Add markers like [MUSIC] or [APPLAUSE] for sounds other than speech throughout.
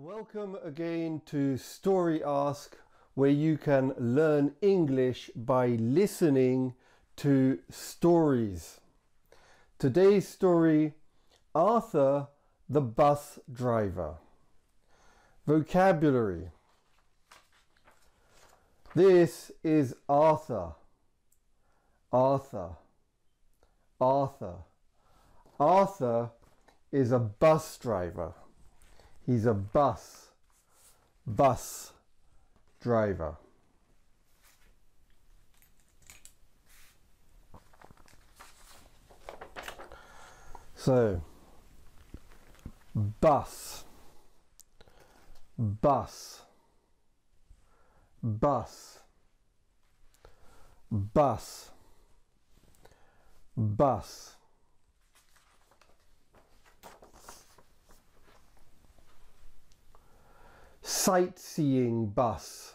Welcome again to StoryAsk, where you can learn English by listening to stories. Today's story Arthur the Bus Driver. Vocabulary This is Arthur. Arthur. Arthur. Arthur is a bus driver. He's a bus, bus driver. So, bus, bus, bus, bus, bus. Sightseeing bus,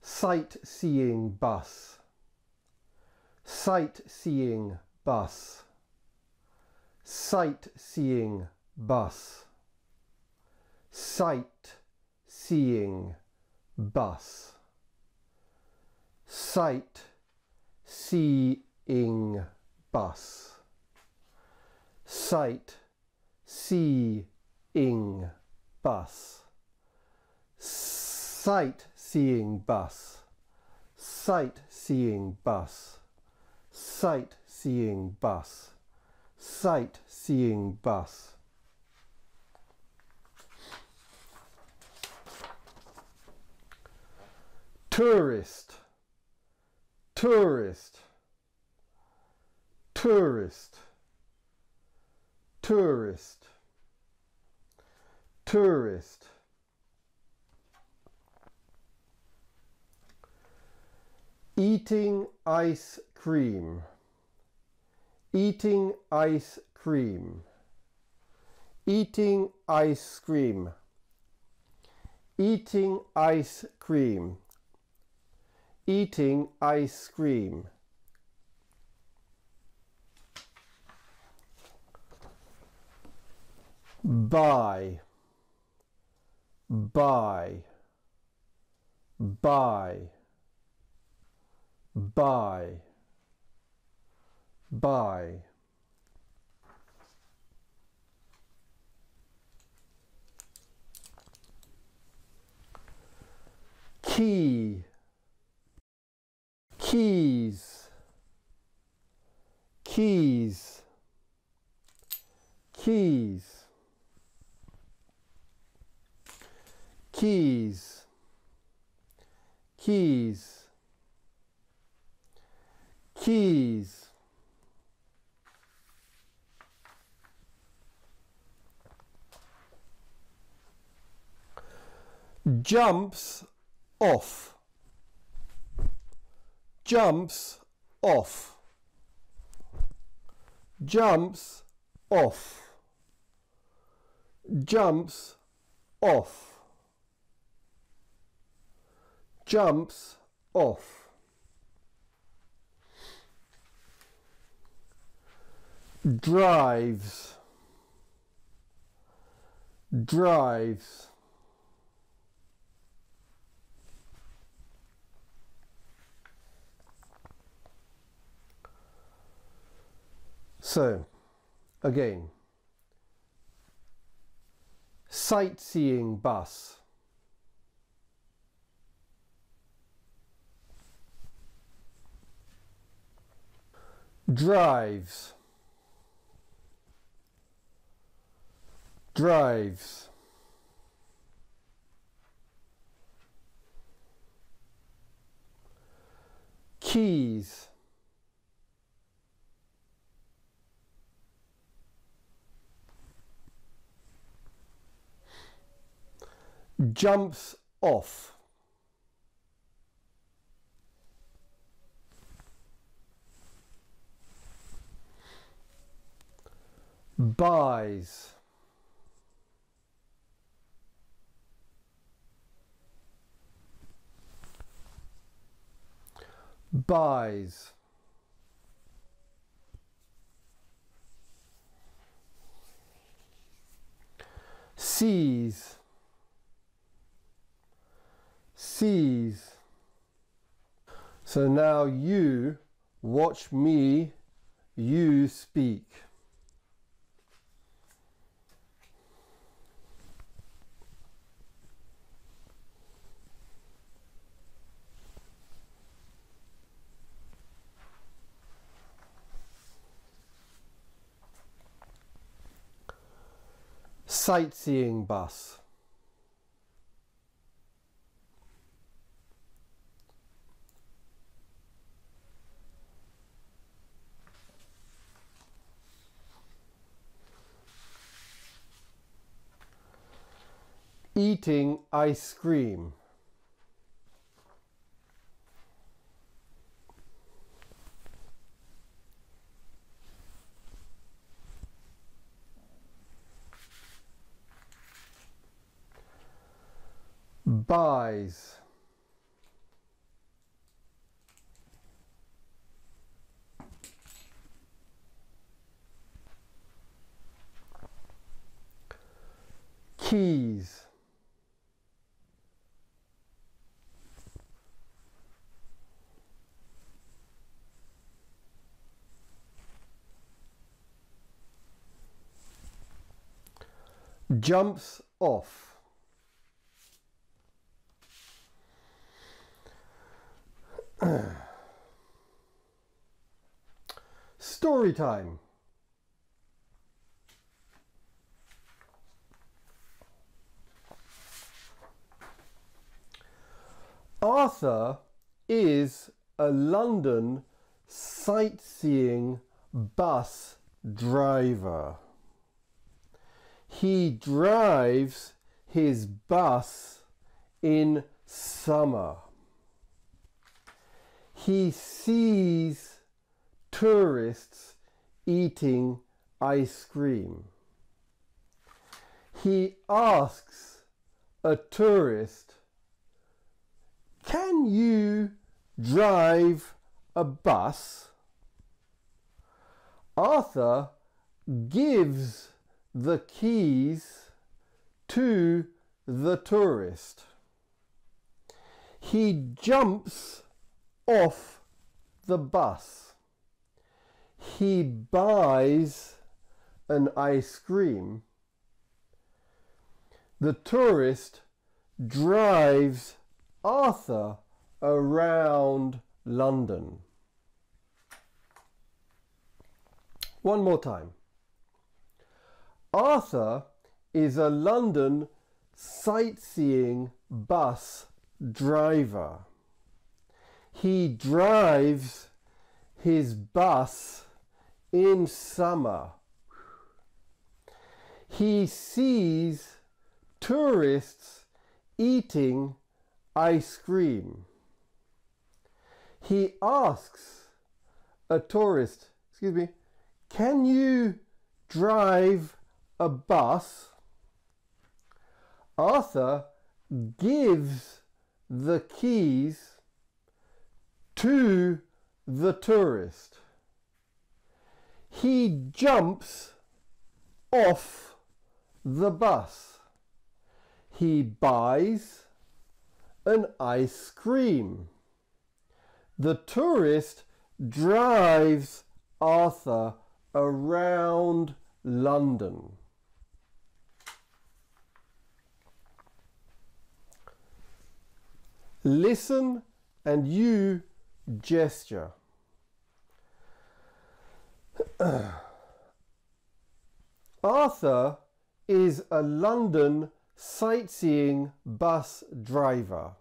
sightseeing bus, sightseeing bus, sightseeing bus, sightseeing bus, sightseeing bus, sightseeing bus sightseeing bus, sightseeing bus, sightseeing bus, sightseeing bus. Tourist, tourist, tourist, tourist, tourist. Eating ice cream. Eating ice cream. Eating ice cream. Eating ice cream. Eating ice cream. Buy. Buy. Buy buy. Buy. Key. Keys. Keys. Keys. Keys. Keys keys. Jumps off. Jumps off. Jumps off. Jumps off. Jumps off drives. Drives. So again. Sightseeing bus. Drives drives. Keys. Jumps off. Buys buys. Sees. Sees. So now you watch me, you speak. Sightseeing bus. Eating ice cream. Buys keys. Jumps off [CLEARS THROAT] Story time. Arthur is a London sightseeing bus driver. He drives his bus in summer. He sees tourists eating ice cream. He asks a tourist, Can you drive a bus? Arthur gives the keys to the tourist. He jumps off the bus. He buys an ice cream. The tourist drives Arthur around London. One more time. Arthur is a London sightseeing bus driver. He drives his bus in summer. He sees tourists eating ice cream. He asks a tourist, excuse me, can you drive a bus? Arthur gives the keys to the tourist. He jumps off the bus. He buys an ice cream. The tourist drives Arthur around London. Listen and you gesture. [CLEARS THROAT] Arthur is a London sightseeing bus driver.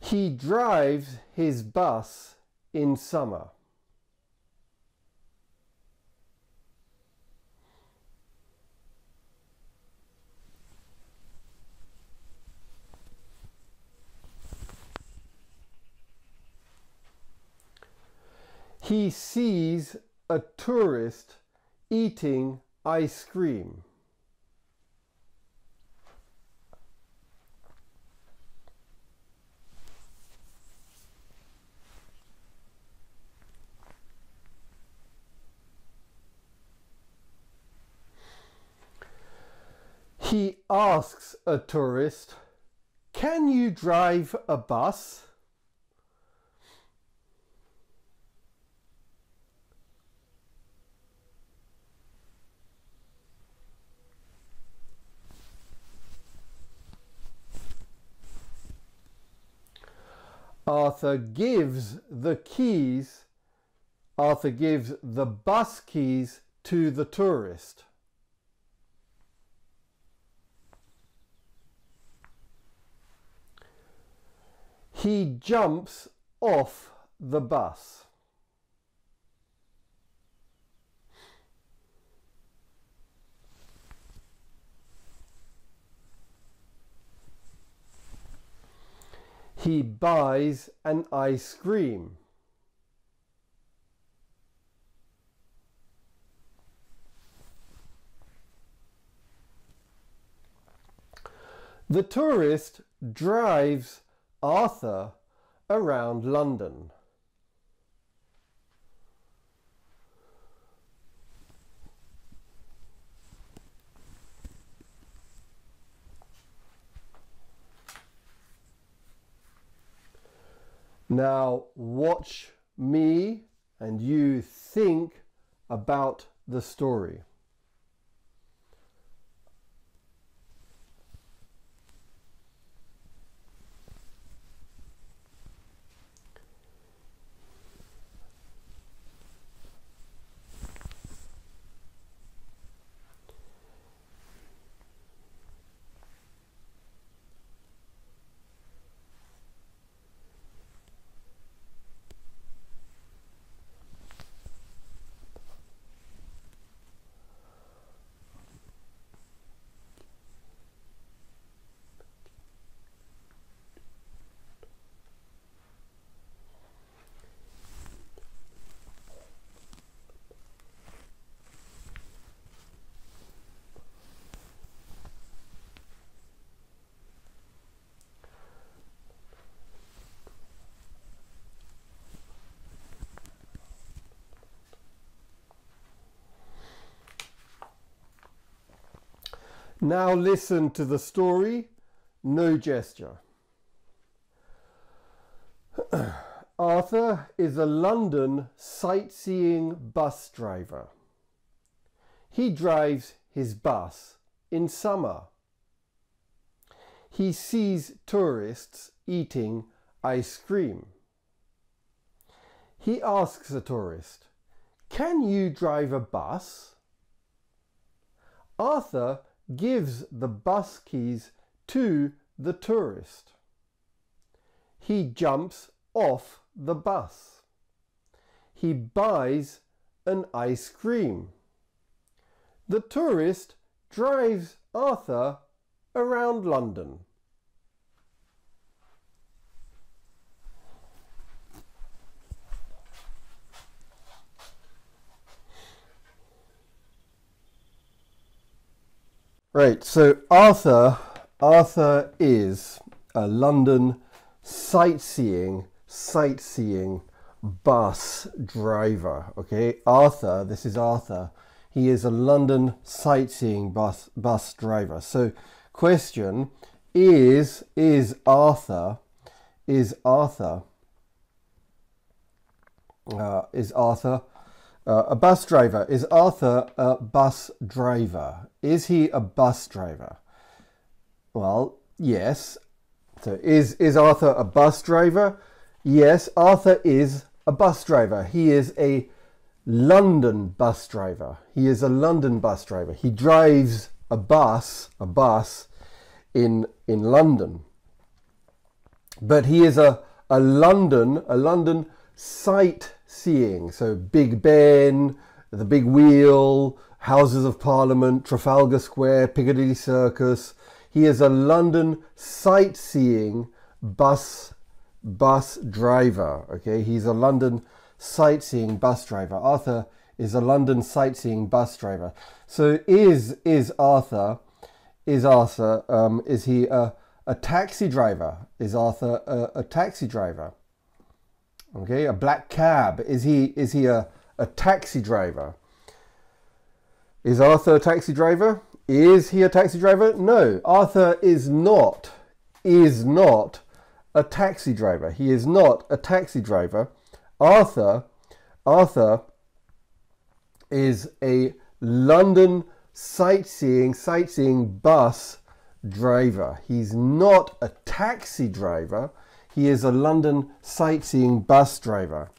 He drives his bus in summer. He sees a tourist eating ice cream. He asks a tourist, can you drive a bus? Arthur gives the keys, Arthur gives the bus keys to the tourist. He jumps off the bus. He buys an ice cream. The tourist drives Arthur around London. Now watch me and you think about the story. Now listen to the story, no gesture. [CLEARS THROAT] Arthur is a London sightseeing bus driver. He drives his bus in summer. He sees tourists eating ice cream. He asks a tourist, Can you drive a bus? Arthur gives the bus keys to the tourist. He jumps off the bus. He buys an ice cream. The tourist drives Arthur around London. Right, so Arthur, Arthur is a London sightseeing, sightseeing bus driver. Okay, Arthur, this is Arthur. He is a London sightseeing bus bus driver. So, question is is Arthur is Arthur uh, is Arthur uh, a bus driver. Is Arthur a bus driver? Is he a bus driver? Well, yes. So is, is Arthur a bus driver? Yes, Arthur is a bus driver. He is a London bus driver. He is a London bus driver. He drives a bus, a bus in in London. But he is a, a London, a London sight seeing. So Big Ben, the Big Wheel, Houses of Parliament, Trafalgar Square, Piccadilly Circus. He is a London sightseeing bus bus driver. Okay, he's a London sightseeing bus driver. Arthur is a London sightseeing bus driver. So is is Arthur is Arthur um, is he a, a taxi driver? Is Arthur a, a taxi driver? Okay, a black cab. Is he is he a, a taxi driver? Is Arthur a taxi driver? Is he a taxi driver? No, Arthur is not, is not a taxi driver. He is not a taxi driver. Arthur, Arthur is a London sightseeing, sightseeing bus driver. He's not a taxi driver. He is a London sightseeing bus driver.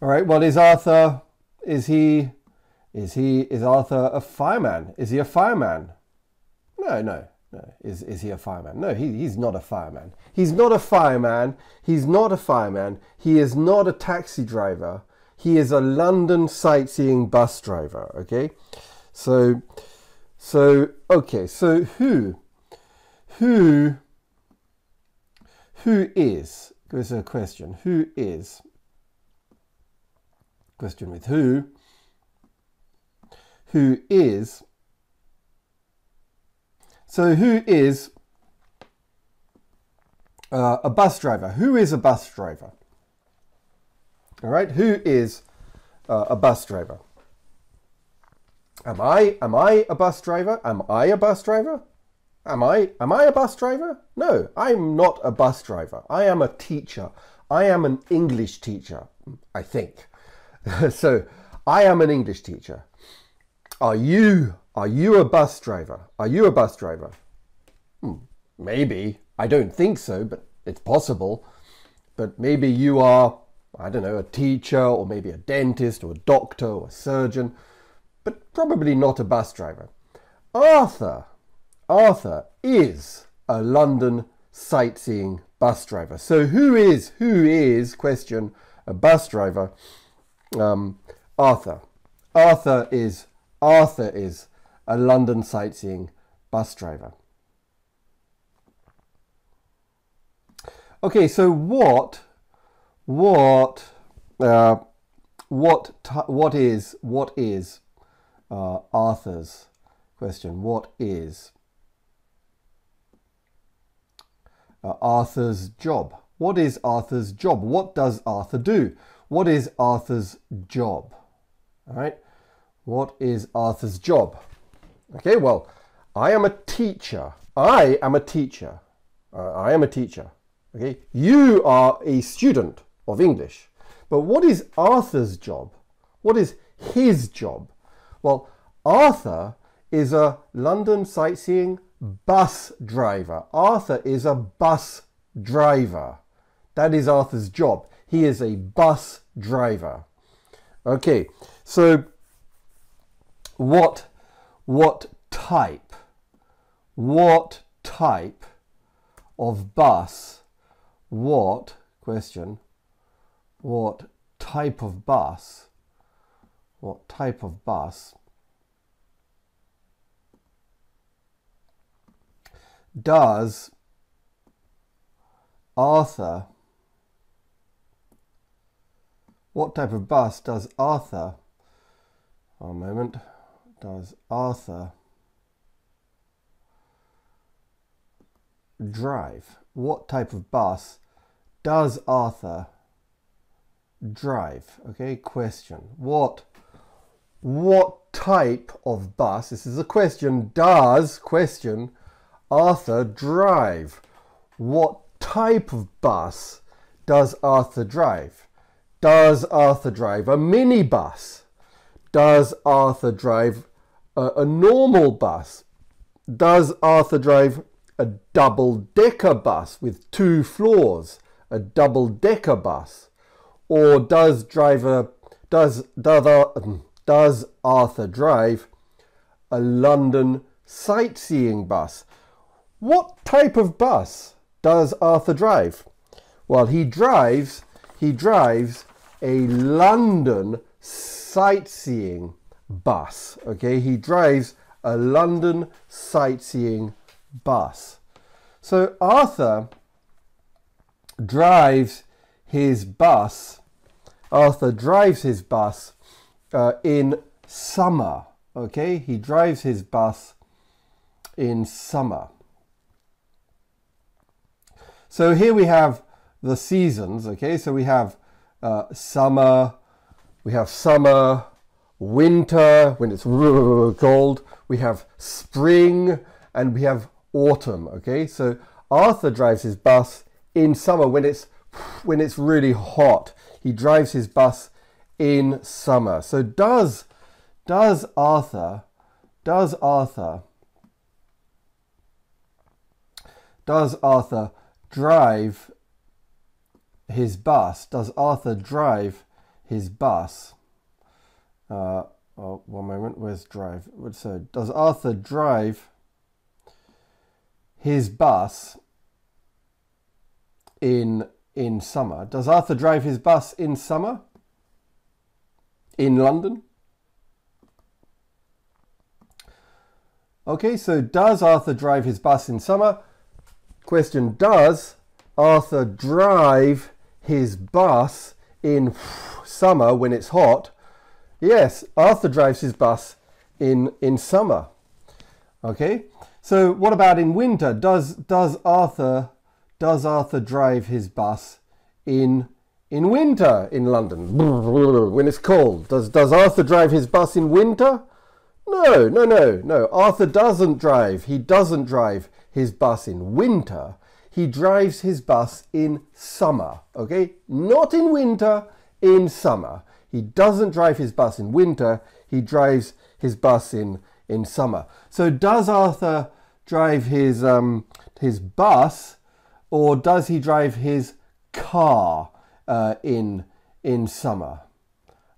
All right. Well, is Arthur? Is he? Is he? Is Arthur a fireman? Is he a fireman? No, no, no. Is is he a fireman? No, he, he's not a fireman. He's not a fireman. He's not a fireman. He is not a taxi driver. He is a London sightseeing bus driver. Okay. So, so okay. So who? Who? Who is? There's a question. Who is? Question with who? Who is? So who is uh, a bus driver? Who is a bus driver? All right. Who is uh, a bus driver? Am I? Am I a bus driver? Am I a bus driver? Am I? Am I a bus driver? No, I'm not a bus driver. I am a teacher. I am an English teacher. I think. [LAUGHS] so, I am an English teacher. Are you? Are you a bus driver? Are you a bus driver? Hmm, maybe. I don't think so, but it's possible. But maybe you are. I don't know, a teacher, or maybe a dentist, or a doctor, or a surgeon but probably not a bus driver. Arthur, Arthur is a London sightseeing bus driver. So who is, who is, question, a bus driver? Um, Arthur. Arthur is, Arthur is a London sightseeing bus driver. Okay, so what, what, uh, what, what is, what is uh, Arthur's question What is uh, Arthur's job? What is Arthur's job? What does Arthur do? What is Arthur's job? All right. What is Arthur's job? Okay, well, I am a teacher. I am a teacher. Uh, I am a teacher. Okay, you are a student of English. But what is Arthur's job? What is his job? Well, Arthur is a London sightseeing bus driver. Arthur is a bus driver. That is Arthur's job. He is a bus driver. Okay, so what what type what type of bus what question what type of bus what type of bus does Arthur what type of bus does Arthur one moment does Arthur drive? What type of bus does Arthur drive? Okay question. What what type of bus, this is a question, does, question, Arthur drive? What type of bus does Arthur drive? Does Arthur drive a minibus? Does Arthur drive a, a normal bus? Does Arthur drive a double decker bus with two floors? A double decker bus? Or does driver does does does Arthur drive a London sightseeing bus? What type of bus does Arthur drive? Well, he drives he drives a London sightseeing bus. Okay, he drives a London sightseeing bus. So Arthur drives his bus. Arthur drives his bus uh, in summer. Okay, he drives his bus in summer. So here we have the seasons. Okay, so we have uh, summer, we have summer, winter when it's cold, we have spring, and we have autumn. Okay, so Arthur drives his bus in summer when it's when it's really hot. He drives his bus in summer. So does does Arthur does Arthur does Arthur drive his bus? Does Arthur drive his bus? Uh, oh, one moment. Where's drive? So, does Arthur drive his bus in in summer? Does Arthur drive his bus in summer in London? Okay, so does Arthur drive his bus in summer? Question Does Arthur drive his bus in summer when it's hot? Yes, Arthur drives his bus in, in summer. Okay, so what about in winter? Does, does, Arthur, does Arthur drive his bus in, in winter in London [LAUGHS] when it's cold? Does, does Arthur drive his bus in winter? No, no, no, no. Arthur doesn't drive. He doesn't drive his bus in winter. He drives his bus in summer, okay? Not in winter, in summer. He doesn't drive his bus in winter, he drives his bus in, in summer. So does Arthur drive his, um, his bus or does he drive his car uh, in, in summer?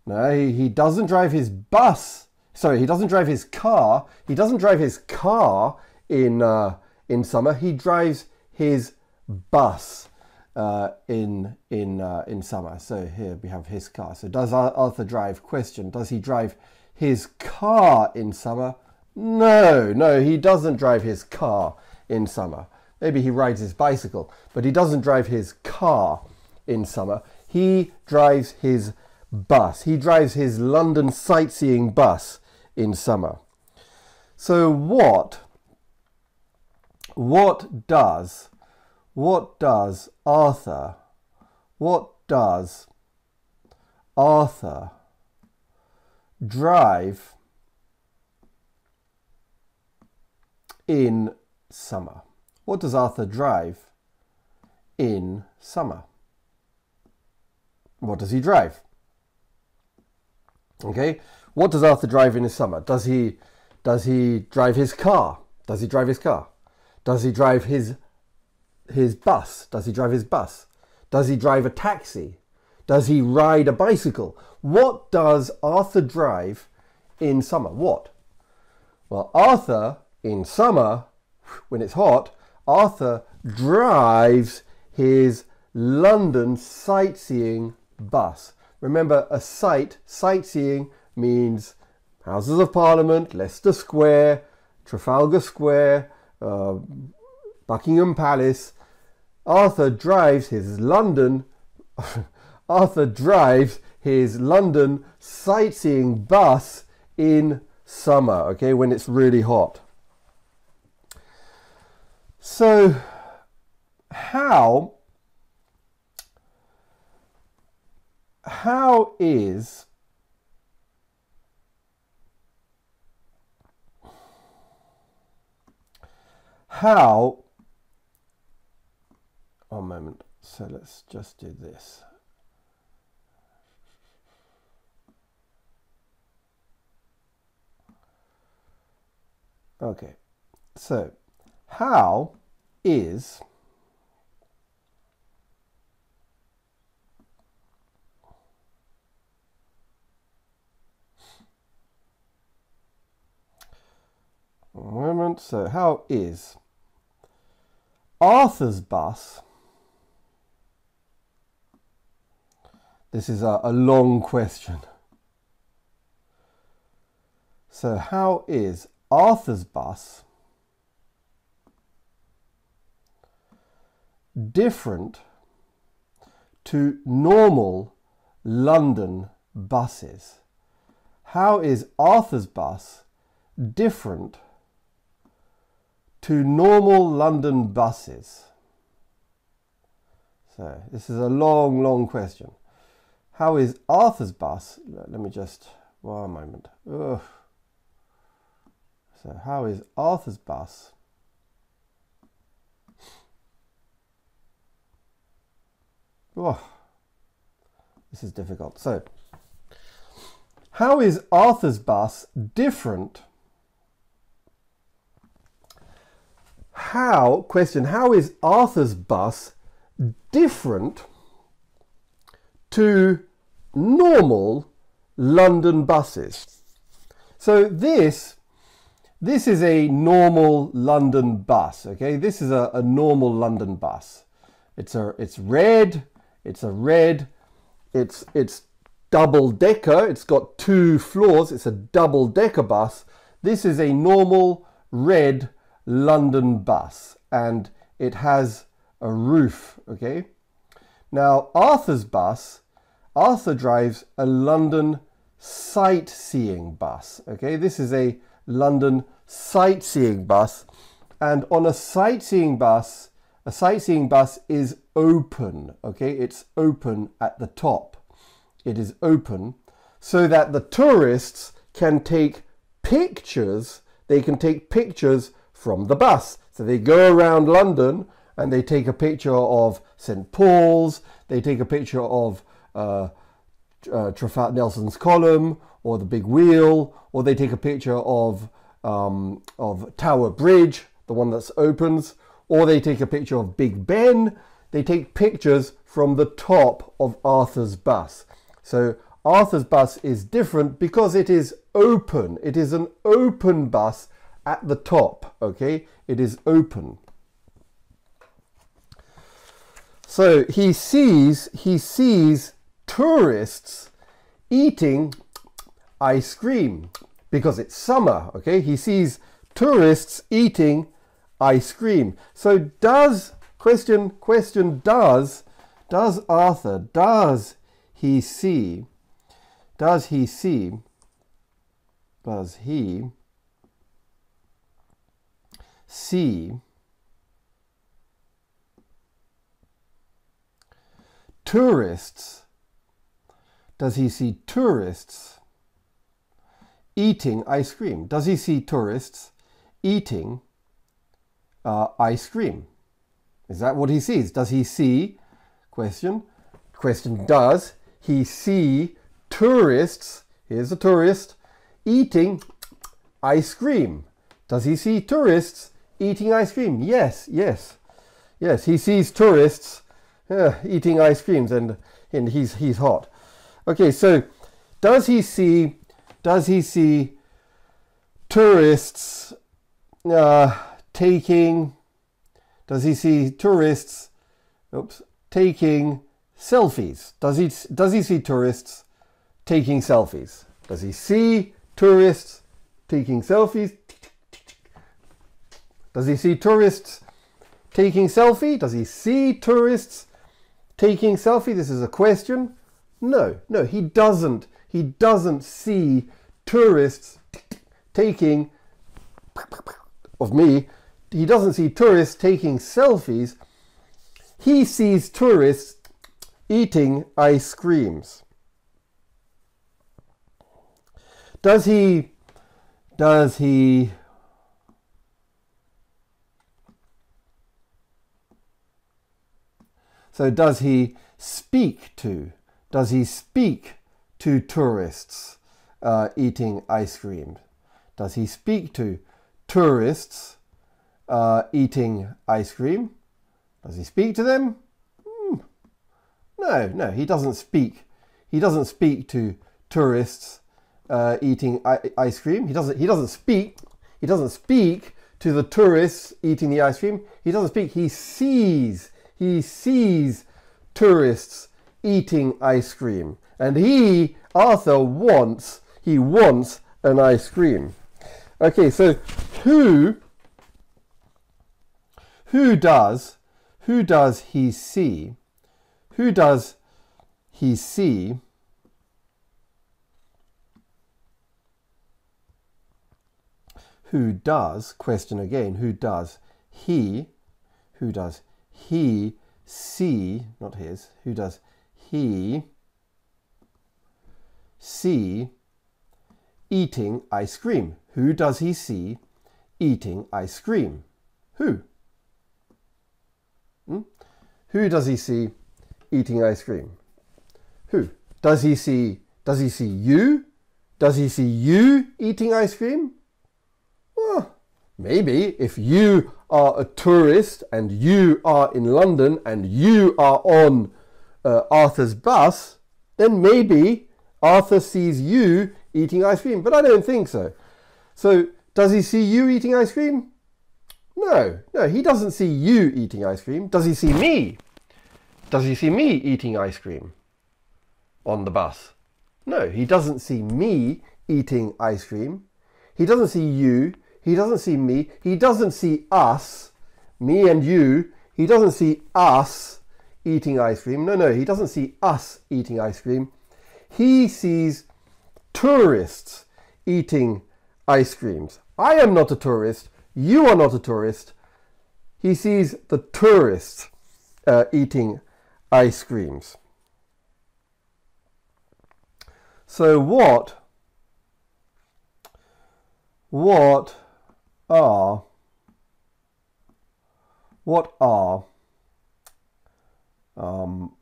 No, he, doesn't drive his bus. Sorry, he doesn't drive his car. He doesn't drive his car in, uh, in summer. He drives his bus uh, in in uh, in summer. So here we have his car. So does Arthur drive? Question: Does he drive his car in summer? No, no, he doesn't drive his car in summer. Maybe he rides his bicycle, but he doesn't drive his car in summer. He drives his bus. He drives his London sightseeing bus in summer. So what what does what does Arthur what does Arthur drive in summer? What does Arthur drive in summer? What does he drive? Okay, what does Arthur drive in the summer? Does he does he drive his car? Does he drive his car? Does he drive his his bus? Does he drive his bus? Does he drive a taxi? Does he ride a bicycle? What does Arthur drive in summer? What? Well, Arthur in summer, when it's hot, Arthur drives his London sightseeing bus. Remember, a sight, sightseeing means Houses of Parliament, Leicester Square, Trafalgar Square, uh, Buckingham Palace. Arthur drives his London. [LAUGHS] Arthur drives his London sightseeing bus in summer, okay, when it's really hot. So, how how is how one moment so let's just do this okay so how is moment. So, how is Arthur's bus? This is a, a long question. So, how is Arthur's bus different to normal London buses? How is Arthur's bus different to normal London buses? So this is a long, long question. How is Arthur's bus? Let me just one moment. Ugh. So how is Arthur's bus Oh, this is difficult. So, how is Arthur's bus different? How, question, how is Arthur's bus different to normal London buses? So this, this is a normal London bus, okay? This is a, a normal London bus. It's, a, it's red, it's a red. It's it's double decker. It's got two floors. It's a double decker bus. This is a normal red London bus and it has a roof, okay? Now, Arthur's bus, Arthur drives a London sightseeing bus, okay? This is a London sightseeing bus and on a sightseeing bus, a sightseeing bus is open, okay? It's open at the top. It is open so that the tourists can take pictures. They can take pictures from the bus. So they go around London and they take a picture of St. Paul's, they take a picture of uh, uh, Nelson's column or the big wheel, or they take a picture of, um, of Tower Bridge, the one that opens, or they take a picture of Big Ben. They take pictures from the top of Arthur's bus. So Arthur's bus is different because it is open. It is an open bus at the top, okay? It is open. So he sees he sees tourists eating ice cream because it's summer, okay? He sees tourists eating ice cream. So does question question does does Arthur does he see does he see does he see tourists does he see tourists eating ice cream does he see tourists eating uh, ice cream. Is that what he sees? Does he see? Question. Question. Does he see tourists? Here's a tourist eating ice cream. Does he see tourists eating ice cream? Yes, yes, yes. He sees tourists uh, eating ice creams, and and he's he's hot. Okay, so does he see? Does he see tourists? Uh, taking, does he see tourists, oops, taking selfies? Does he, does he see tourists taking selfies? Does he see tourists taking selfies? Does he see tourists taking selfie? Does he see tourists taking selfie? This is a question. No, no, he doesn't. He doesn't see tourists taking of me he doesn't see tourists taking selfies. He sees tourists eating ice creams. Does he, does he, so does he speak to, does he speak to tourists uh, eating ice cream? Does he speak to tourists uh, eating ice cream. Does he speak to them? Hmm. No, no, he doesn't speak. He doesn't speak to tourists uh, eating ice cream. He doesn't. He doesn't speak. He doesn't speak to the tourists eating the ice cream. He doesn't speak. He sees. He sees tourists eating ice cream, and he Arthur wants. He wants an ice cream. Okay, so who who does, who does he see? Who does he see? Who does, question again, who does he, who does he see, not his, who does he see eating ice cream? Who does he see eating ice cream? Who? Hmm? Who does he see eating ice cream? Who? Does he see does he see you? Does he see you eating ice cream? Maybe if you are a tourist and you are in London and you are on uh, Arthur's bus, then maybe Arthur sees you eating ice cream. But I don't think so. So, does he see you eating ice cream? No, no, he doesn't see you eating ice cream. Does he see me? Does he see me eating ice cream on the bus? No, he doesn't see me eating ice cream. He doesn't see you. He doesn't see me. He doesn't see us, me and you. He doesn't see us eating ice cream. No, no, he doesn't see us eating ice cream. He sees tourists eating ice creams. I am not a tourist. You are not a tourist. He sees the tourists uh, eating ice creams. So what what are. What are um,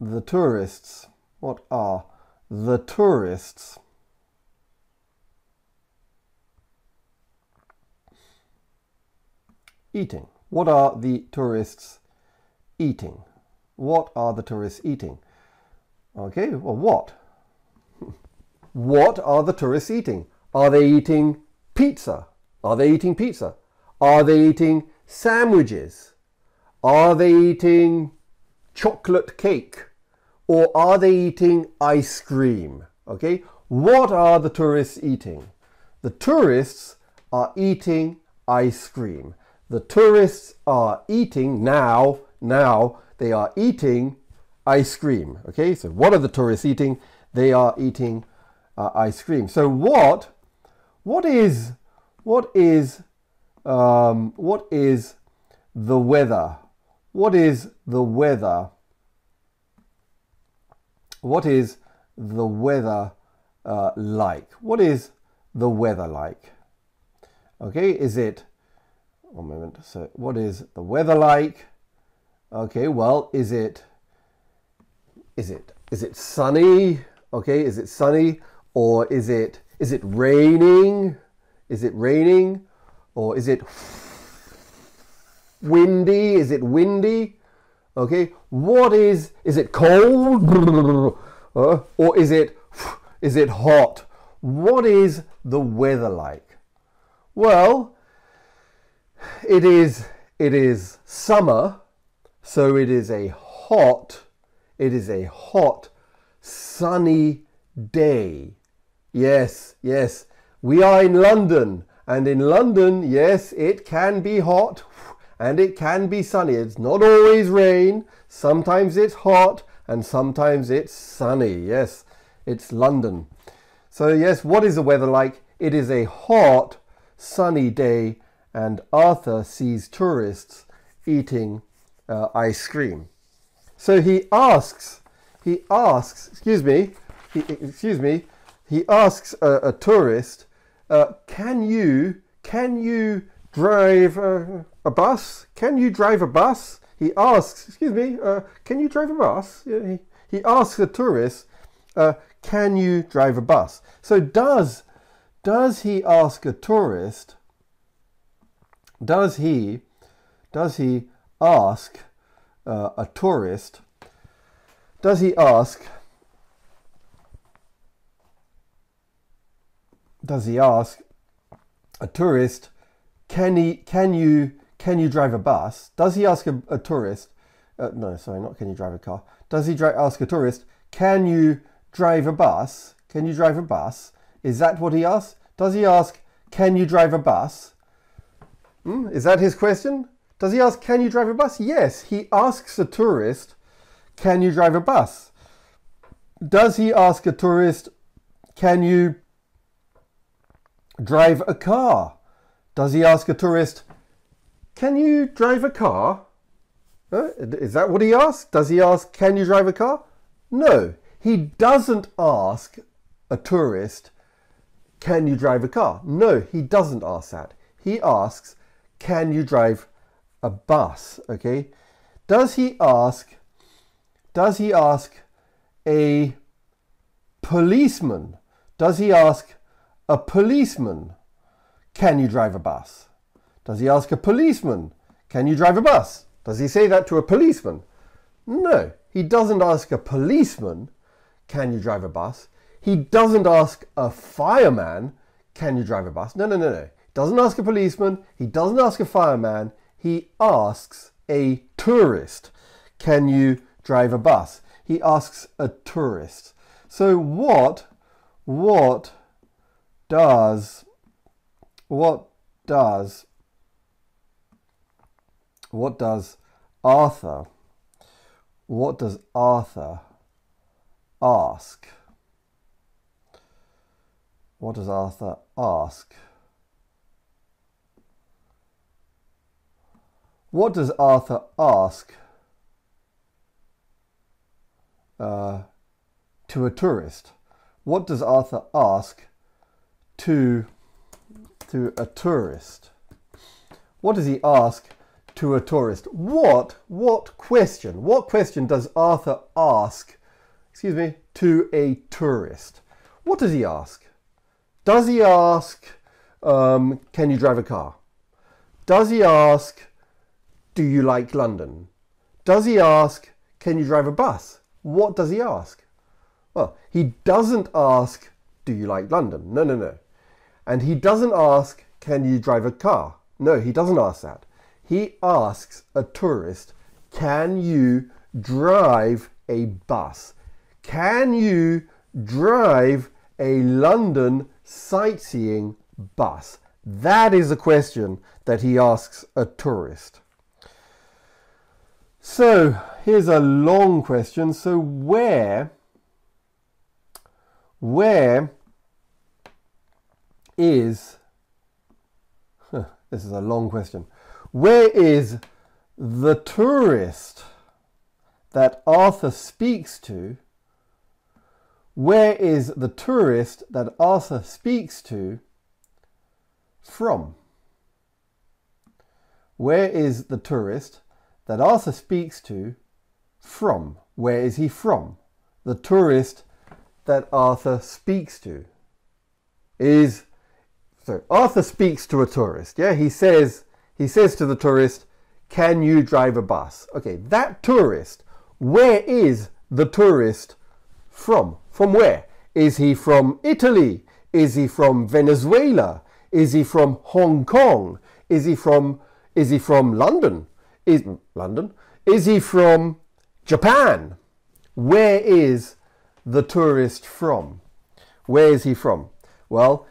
the tourists? What are the tourists? Eating. What are the tourists eating? What are the tourists eating? Okay well what? [LAUGHS] What are the tourists eating? Are they eating pizza? Are they eating pizza? Are they eating sandwiches? Are they eating chocolate cake? Or are they eating ice cream? Okay, what are the tourists eating? The tourists are eating ice cream. The tourists are eating now, now they are eating ice cream. Okay, so what are the tourists eating? They are eating uh, ice cream. So what what is what is um, what is the weather? What is the weather? What is the weather uh, like? What is the weather like? Okay, is it one moment? So, what is the weather like? Okay, well, is it is it is it sunny? Okay, is it sunny? Or is it is it raining? Is it raining? Or is it windy? Is it windy? Okay, what is is it cold? Uh, or is it is it hot? What is the weather like? Well, it is it is summer, so it is a hot it is a hot sunny day. Yes, yes. We are in London, and in London, yes, it can be hot and it can be sunny. It's not always rain. Sometimes it's hot and sometimes it's sunny. Yes, it's London. So, yes, what is the weather like? It is a hot, sunny day, and Arthur sees tourists eating uh, ice cream. So he asks, he asks, excuse me, he, excuse me, he asks a, a tourist, uh, "Can you can you drive a, a, bus? Can you drive a bus?" He asks, "Excuse me, uh, can you drive a bus?" He, he asks a tourist, uh, "Can you drive a bus?" So does does he ask a tourist? Does he does he ask uh, a tourist? Does he ask? Does he ask a tourist, can he, can you, can you drive a bus? Does he ask a, a tourist, uh, no, sorry, not can you drive a car. Does he ask a tourist, can you drive a bus? Can you drive a bus? Is that what he asks? Does he ask, can you drive a bus? Hmm? Is that his question? Does he ask, can you drive a bus? Yes, he asks a tourist, can you drive a bus? Does he ask a tourist, can you drive a car? Does he ask a tourist, Can you drive a car? Uh, is that what he asks? Does he ask, Can you drive a car? No, he doesn't ask a tourist, Can you drive a car? No, he doesn't ask that. he asks, can you drive a bus? Okay. Does he ask, does he ask a policeman? Does he ask a policeman, can you drive a bus? Does he ask a policeman, can you drive a bus? Does he say that to a policeman? No, he doesn't ask a policeman, can you drive a bus? He doesn't ask a fireman, can you drive a bus? No, no, no, no. He doesn't ask a policeman, he doesn't ask a fireman, he asks a tourist, can you drive a bus? He asks a tourist. So what, what does, what does, what does Arthur, what does Arthur ask? What does Arthur ask? What does Arthur ask uh, to a tourist? What does Arthur ask to, to a tourist? What does he ask to a tourist? What, what question, what question does Arthur ask, excuse me, to a tourist? What does he ask? Does he ask, um, can you drive a car? Does he ask, do you like London? Does he ask, can you drive a bus? What does he ask? Well, he doesn't ask, do you like London? No, no, no. And he doesn't ask, can you drive a car? No, he doesn't ask that. He asks a tourist, can you drive a bus? Can you drive a London sightseeing bus? That is a question that he asks a tourist. So here's a long question. So where, where is, huh, this is a long question. Where is the tourist that Arthur speaks to? Where is the tourist that Arthur speaks to from? Where is the tourist that Arthur speaks to from? Where is he from? The tourist that Arthur speaks to is so Arthur speaks to a tourist. Yeah, he says he says to the tourist, "Can you drive a bus?" Okay, that tourist. Where is the tourist from? From where? Is he from Italy? Is he from Venezuela? Is he from Hong Kong? Is he from is he from London? Is London? Is he from Japan? Where is the tourist from? Where is he from? Well,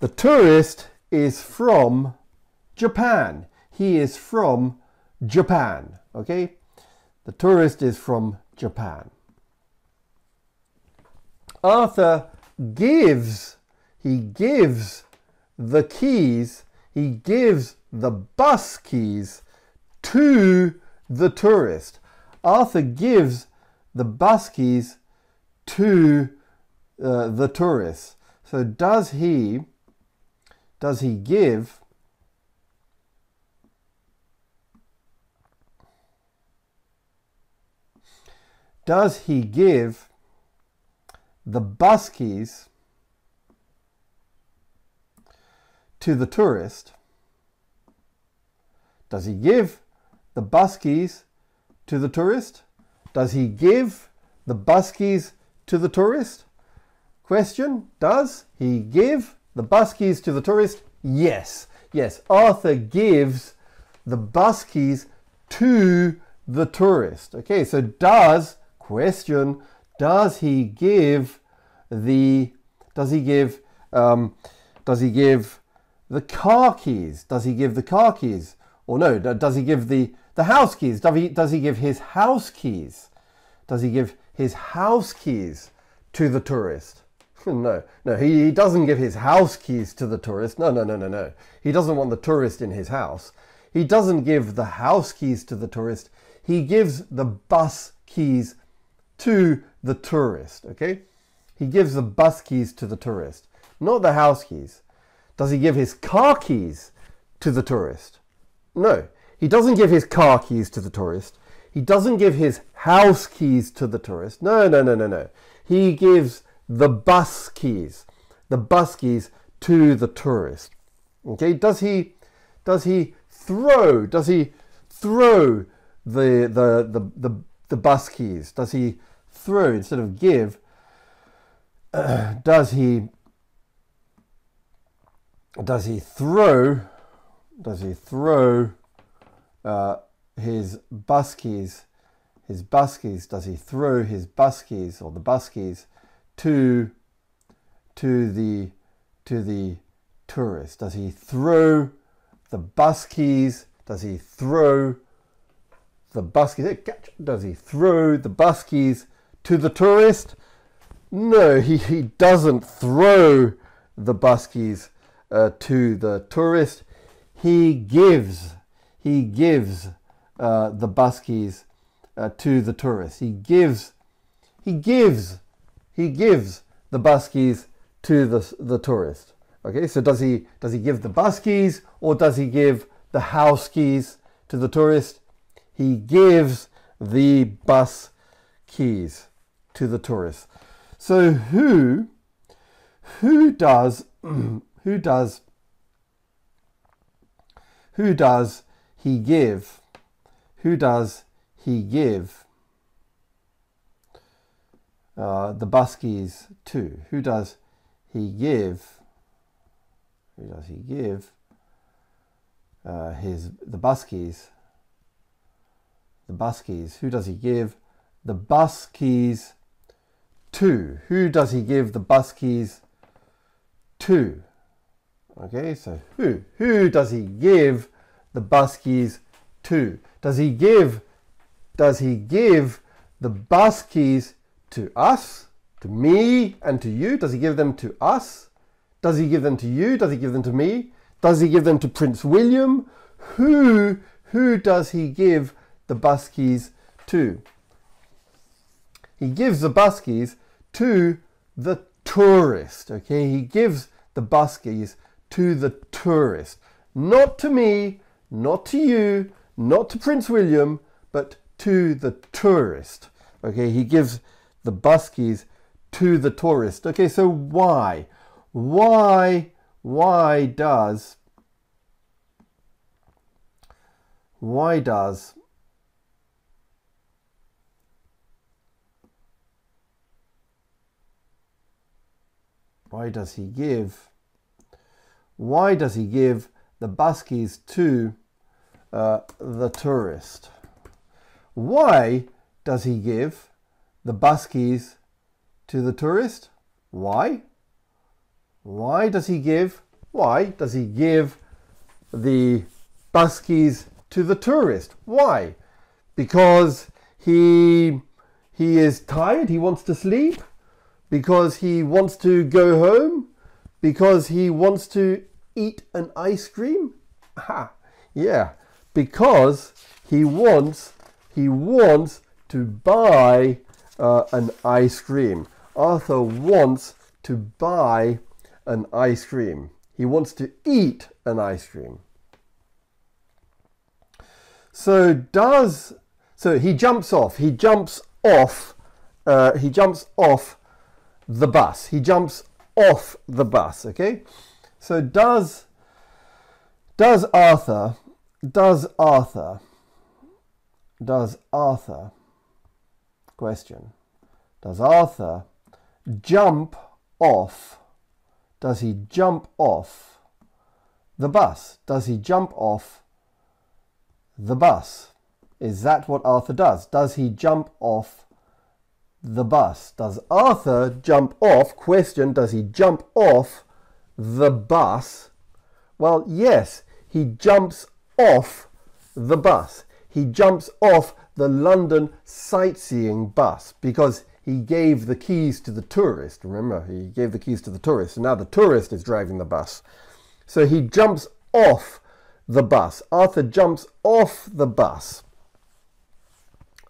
the tourist is from Japan. He is from Japan. Okay? The tourist is from Japan. Arthur gives, he gives the keys, he gives the bus keys to the tourist. Arthur gives the bus keys to uh, the tourist. So does he does he give does he give the bus keys to the tourist? Does he give the bus keys to the tourist? Does he give the bus keys to the tourist? Question, does he give the bus keys to the tourist? Yes, yes. Arthur gives the bus keys to the tourist. Okay, so does, question, does he give the, does he give, um, does he give the car keys? Does he give the car keys? Or no, does he give the, the house keys? Does he, does he give his house keys? Does he give his house keys to the tourist? [LAUGHS] no, no, he, he doesn't give his house keys to the tourist. No, no, no, no, no. He doesn't want the tourist in his house. He doesn't give the house keys to the tourist. He gives the bus keys to the tourist, okay? He gives the bus keys to the tourist, not the house keys. Does he give his car keys to the tourist. No, he doesn't give his car keys to the tourist. He doesn't give his house keys to the tourist. No, no, no, no, no. He gives the bus keys, the bus keys to the tourist. Okay, does he does he throw does he throw the the the the, the bus keys? Does he throw instead of give? Uh, [CLEARS THROAT] does he does he throw does he throw uh, his bus keys his bus keys does he throw his bus keys or the bus keys to to the to the tourist? Does he throw the bus keys? Does he throw the bus keys? Does he throw the bus keys to the tourist? No he, he doesn't throw the bus keys uh, to the tourist. He gives he gives uh, the bus keys uh, to the tourist. He gives, he gives, he gives the bus keys to the, the tourist. Okay, so does he does he give the bus keys or does he give the house keys to the tourist? He gives the bus keys to the tourist. So who who does [CLEARS THROAT] who does who does he give? Who does he give uh, the buskies to? Who does he give? Who does he give uh, his the buskies? The buskies. Who does he give the bus keys to? Who does he give the bus keys to? Okay, so who? Who does he give the bus keys to? Does he give does he give the bus keys to us, to me and to you? Does he give them to us? Does he give them to you? Does he give them to me? Does he give them to Prince William? Who who does he give the bus keys to? He gives the bus keys to the tourist. Okay, he gives the bus keys to the tourist, not to me, not to you, not to Prince William, but to the tourist. Okay, he gives the bus keys to the tourist. Okay, so why? Why, why does, why does why does he give why does he give the bus keys to uh, the tourist? Why does he give the bus keys to the tourist? Why? Why does he give? Why does he give the bus keys to the tourist? Why? Because he he is tired. He wants to sleep. Because he wants to go home. Because he wants to eat an ice cream? Ha, yeah, because he wants he wants to buy uh, an ice cream. Arthur wants to buy an ice cream. He wants to eat an ice cream. So does so he jumps off. He jumps off. Uh, he jumps off the bus. He jumps off the bus. Okay. So does does Arthur does Arthur does Arthur question. Does Arthur jump off does he jump off the bus? Does he jump off the bus? Is that what Arthur does? Does he jump off the bus? Does Arthur jump off question does he jump off the bus? Well, yes, he jumps off the bus. He jumps off the London sightseeing bus because he gave the keys to the tourist. Remember, he gave the keys to the tourist, and now the tourist is driving the bus. So he jumps off the bus. Arthur jumps off the bus.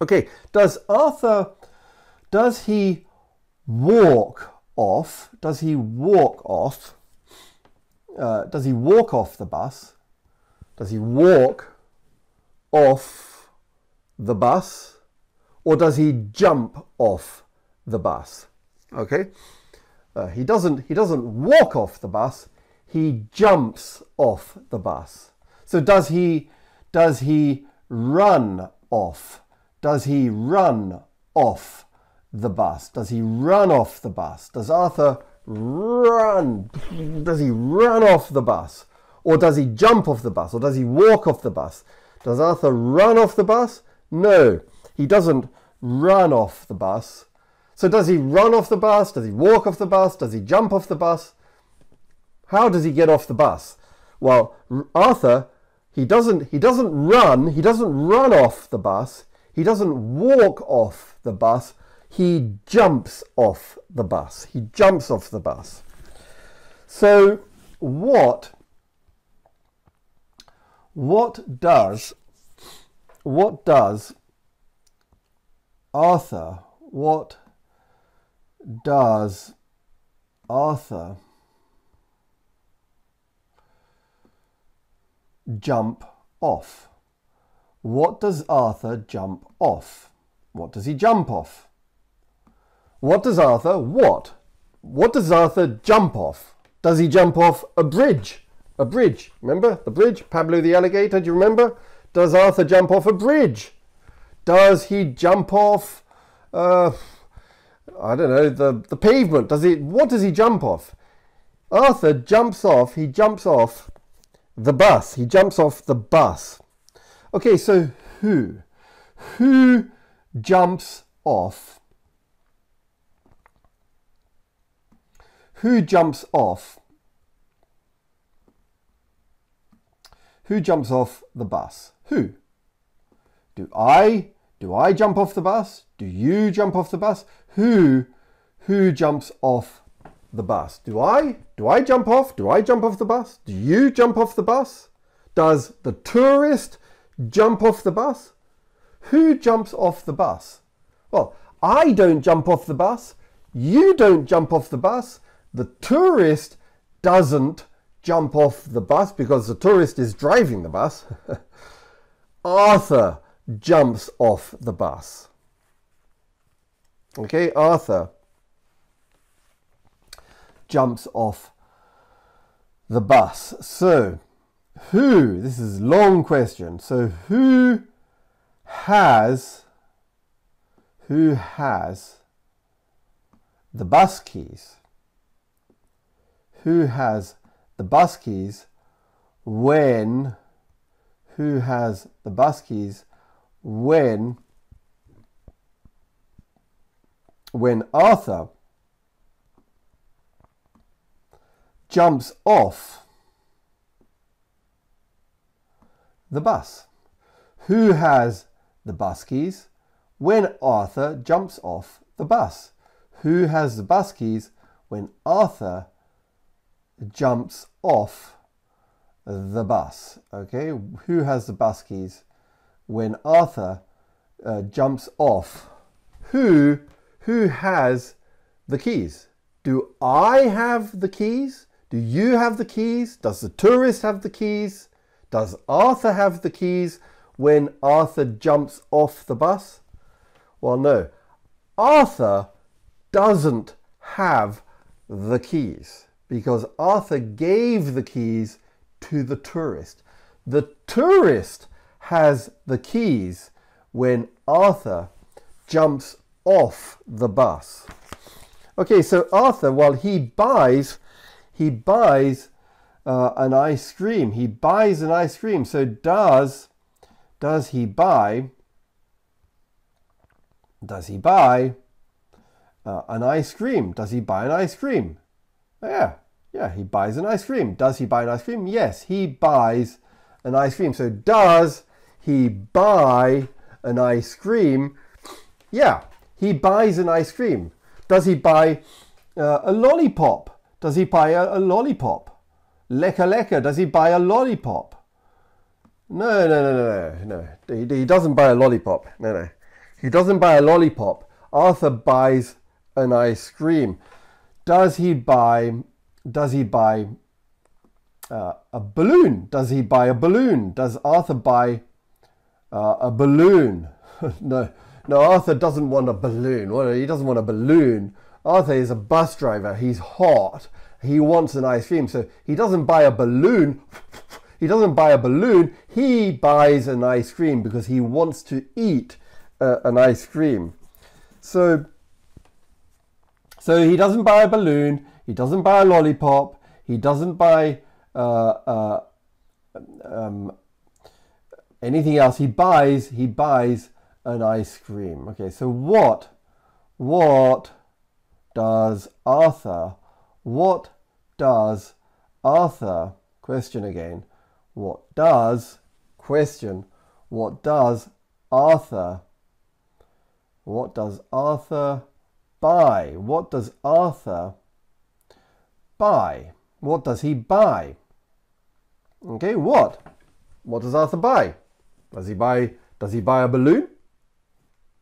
Okay, does Arthur, does he walk off? Does he walk off? uh, does he walk off the bus Does he walk off the bus or does he jump off the bus? Okay? Uh, he doesn't he doesn't walk off the bus, he jumps off the bus. So does he does he run off? Does he run off the bus? Does he run off the bus? Does Arthur run? Does he run off the bus? Or does he jump off the bus? Or does he walk off the bus? Does Arthur run off the bus? No, he doesn't run off the bus. So does he run off the bus? Does he walk off the bus? Does he jump off the bus? How does he get off the bus? Well, Arthur, he doesn't he doesn't run, he doesn't run off the bus. He doesn't walk off the bus. He jumps off the bus. He jumps off the bus. So what what does what does Arthur what does Arthur jump off? What does Arthur jump off? What does he jump off? What does Arthur what? What does Arthur jump off? Does he jump off a bridge? A bridge. Remember the bridge? Pablo the alligator, do you remember? Does Arthur jump off a bridge? Does he jump off uh, I don't know, the, the pavement. Does he what does he jump off? Arthur jumps off, he jumps off the bus. He jumps off the bus. Okay, so who? Who jumps off? Who jumps off? Who jumps off the bus? Who? Do I? Do I jump off the bus? Do you jump off the bus? Who? Who jumps off the bus? Do I? Do I jump off? Do I jump off the bus? Do you jump off the bus? Does the tourist jump off the bus? Who jumps off the bus? Well, I don't jump off the bus. You don't jump off the bus. The tourist doesn't jump off the bus because the tourist is driving the bus. Arthur jumps off the bus. Okay, Arthur jumps off the bus. So, who, this is long question. So, who has, who has the bus keys? Who has the bus keys when, who has the bus keys when when Arthur jumps off the bus. Who has the bus keys when Arthur jumps off the bus? Who has the bus keys when Arthur jumps off the bus? Okay, who has the bus keys when Arthur uh, jumps off? Who who has the keys? Do I have the keys? Do you have the keys? Does the tourist have the keys? Does Arthur have the keys when Arthur jumps off the bus? Well, no. Arthur doesn't have the keys because Arthur gave the keys to the tourist. The tourist has the keys when Arthur jumps off the bus. Okay, so Arthur, while he buys, he buys uh, an ice cream. He buys an ice cream. So does does he buy? Does he buy uh, an ice cream? Does he buy an ice cream? Yeah, yeah, he buys an ice cream. Does he buy an ice cream? Yes, he buys an ice cream. So does he buy an ice cream? Yeah, he buys an ice cream. Does he buy uh, a lollipop? Does he buy a, a lollipop? Lecker lecker, does he buy a lollipop? No, no, no, no, no, no. He, he doesn't buy a lollipop. No, no. He doesn't buy a lollipop. Arthur buys an ice cream. Does he buy, does he buy uh, a balloon. Does he buy a balloon? Does Arthur buy uh, a balloon? [LAUGHS] no, no. Arthur doesn't want a balloon. Well, he doesn't want a balloon. Arthur is a bus driver. He's hot. He wants an ice cream, so he doesn't buy a balloon. [LAUGHS] he doesn't buy a balloon. He buys an ice cream because he wants to eat uh, an ice cream. So, so he doesn't buy a balloon. He doesn't buy a lollipop. He doesn't buy uh, uh, um, anything else. He buys he buys an ice cream. Okay, so what what does Arthur what does Arthur question again? What does question? What does Arthur? What does Arthur buy? What does Arthur buy? What does he buy? Okay, what? What does Arthur buy? Does he buy does he buy a balloon?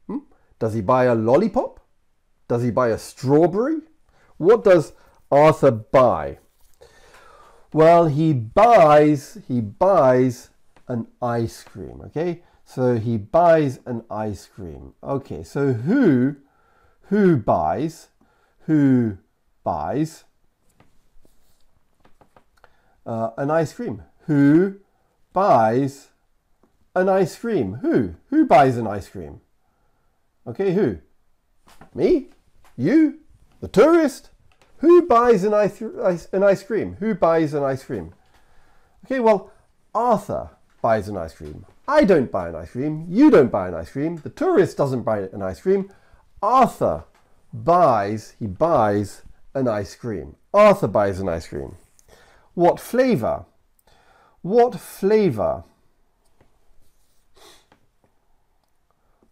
Hmm? Does he buy a lollipop? Does he buy a strawberry? What does Arthur buy? Well, he buys he buys an ice cream, okay? So he buys an ice cream. Okay, so who who buys who buys uh, an ice cream? Who buys an ice cream? Who? Who buys an ice cream? Okay, who? Me? You? The tourist? Who buys an ice, an ice cream? Who buys an ice cream? Okay, well, Arthur buys an ice cream. I don't buy an ice cream. You don't buy an ice cream. The tourist doesn't buy an ice cream. Arthur buys, he buys an ice cream. Arthur buys an ice cream. What flavor? What flavor?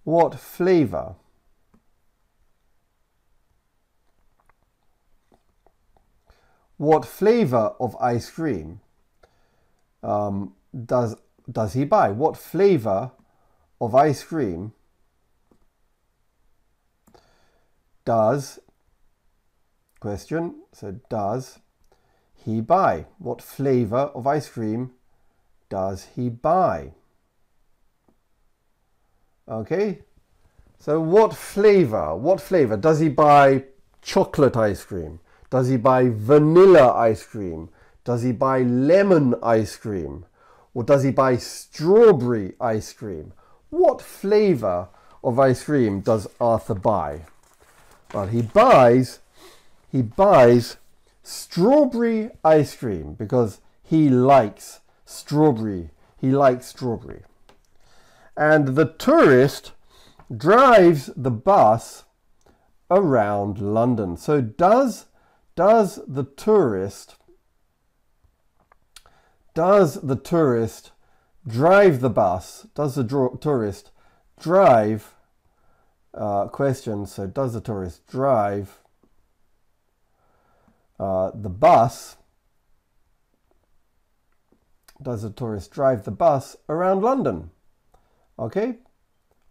What flavor? What flavor of ice cream um, does does he buy? What flavor of ice cream does question so does he buy? What flavor of ice cream does he buy? Okay, so what flavor? What flavor? Does he buy chocolate ice cream? Does he buy vanilla ice cream? Does he buy lemon ice cream? Or does he buy strawberry ice cream? What flavor of ice cream does Arthur buy? Well, he buys he buys strawberry ice cream because he likes strawberry. He likes strawberry. And the tourist drives the bus around London. So does does the tourist does the tourist drive the bus? Does the tourist drive? Uh, question. So does the tourist drive uh, the bus? Does the tourist drive the bus around London? Okay.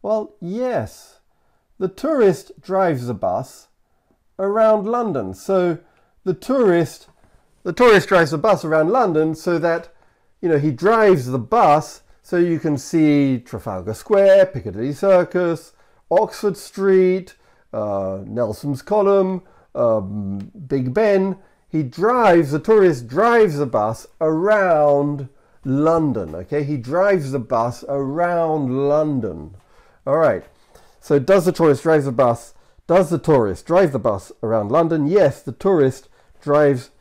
Well, yes. The tourist drives the bus around London. So the tourist the tourist drives the bus around London so that you know he drives the bus so you can see Trafalgar Square, Piccadilly Circus, Oxford Street, uh, Nelson's Column, um, Big Ben. He drives the tourist drives the bus around London. Okay, he drives the bus around London. All right. So does the tourist drive the bus? Does the tourist drive the bus around London? Yes, the tourist drives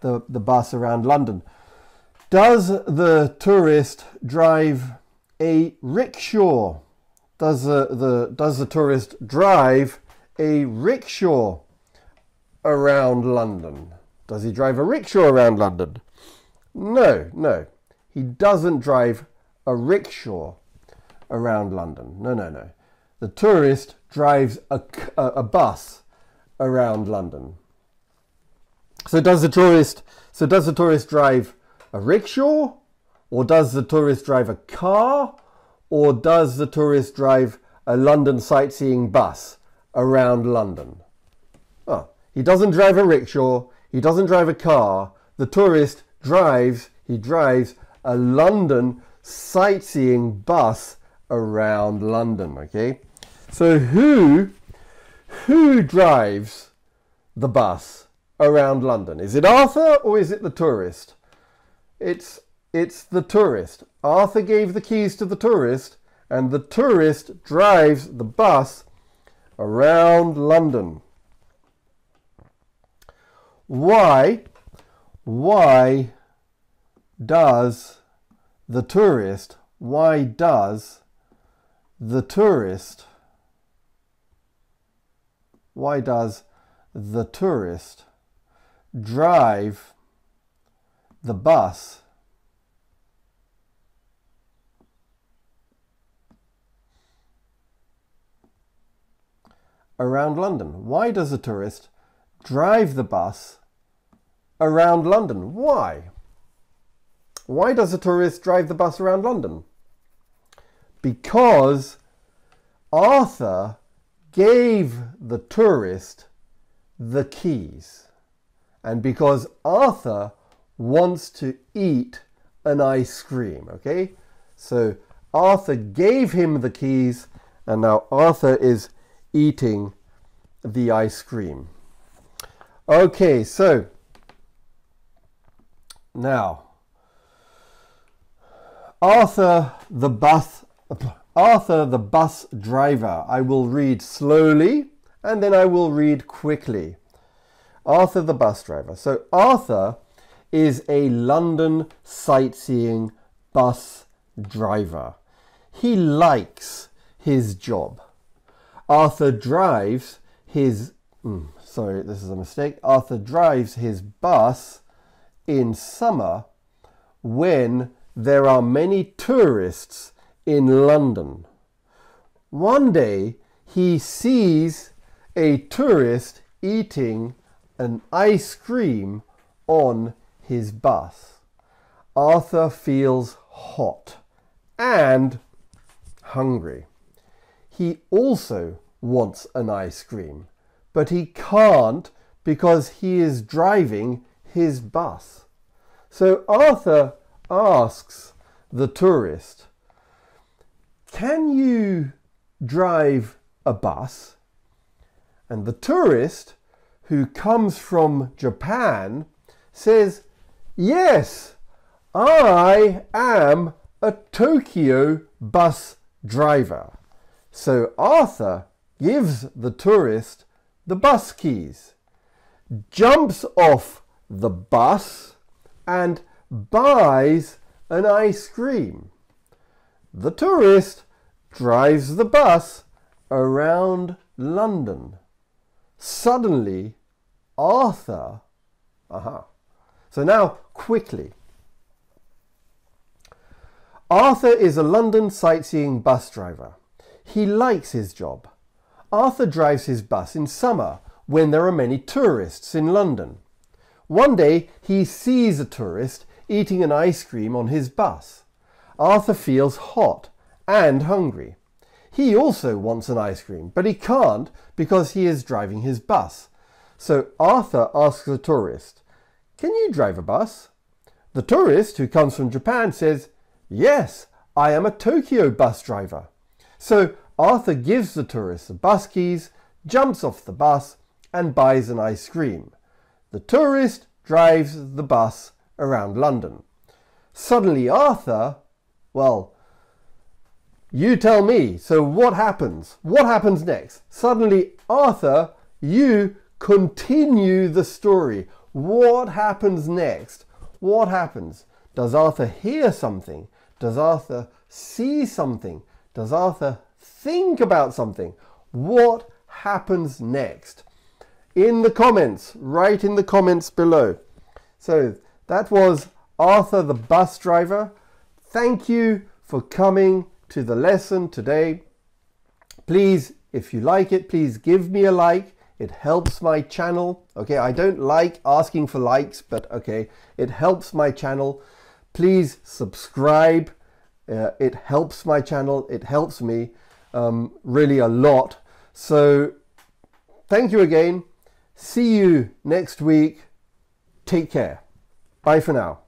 the, the bus around London. Does the tourist drive a rickshaw? Does the, the, does the tourist drive a rickshaw around London? Does he drive a rickshaw around London? No, no. He doesn't drive a rickshaw around London. No, no, no. The tourist drives a, a, a bus around London. So does the tourist so does the tourist drive a rickshaw or does the tourist drive a car or does the tourist drive a London sightseeing bus around London? Oh, he doesn't drive a rickshaw, he doesn't drive a car. The tourist drives, he drives a London sightseeing bus around London, okay? So who who drives the bus around London? Is it Arthur or is it the tourist? It's it's the tourist. Arthur gave the keys to the tourist and the tourist drives the bus around London. Why why does the tourist why does the tourist why does the tourist drive the bus around London? Why does a tourist drive the bus around London? Why? Why does a tourist drive the bus around London? Because Arthur gave the tourist the keys. And because Arthur wants to eat an ice cream, okay? So Arthur gave him the keys, and now Arthur is eating the ice cream. Okay, so now Arthur the bus Arthur the bus driver. I will read slowly and then I will read quickly. Arthur the bus driver. So Arthur is a London sightseeing bus driver. He likes his job. Arthur drives his mm, sorry, this is a mistake. Arthur drives his bus in summer when there are many tourists in London. One day he sees a tourist eating an ice cream on his bus. Arthur feels hot and hungry. He also wants an ice cream, but he can't because he is driving his bus. So Arthur asks the tourist, Can you drive a bus? And the tourist, who comes from Japan, says, Yes, I am a Tokyo bus driver. So Arthur gives the tourist the bus keys, jumps off the bus, and buys an ice cream. The tourist drives the bus around London. Suddenly, Arthur. Aha. So now, quickly. Arthur is a London sightseeing bus driver. He likes his job. Arthur drives his bus in summer when there are many tourists in London. One day he sees a tourist eating an ice cream on his bus. Arthur feels hot and hungry. He also wants an ice cream, but he can't because he is driving his bus. So Arthur asks the tourist, Can you drive a bus? The tourist, who comes from Japan, says, Yes, I am a Tokyo bus driver. So Arthur gives the tourist the bus keys, jumps off the bus, and buys an ice cream. The tourist drives the bus around London. Suddenly, Arthur, well, you tell me. So, what happens? What happens next? Suddenly, Arthur, you continue the story. What happens next? What happens? Does Arthur hear something? Does Arthur see something? Does Arthur think about something? What happens next? In the comments, write in the comments below. So, that was Arthur the bus driver. Thank you for coming to the lesson today. Please, if you like it, please give me a like. It helps my channel. Okay, I don't like asking for likes, but okay, it helps my channel. Please subscribe. Uh, it helps my channel. It helps me um, really a lot. So, thank you again. See you next week. Take care. Bye for now.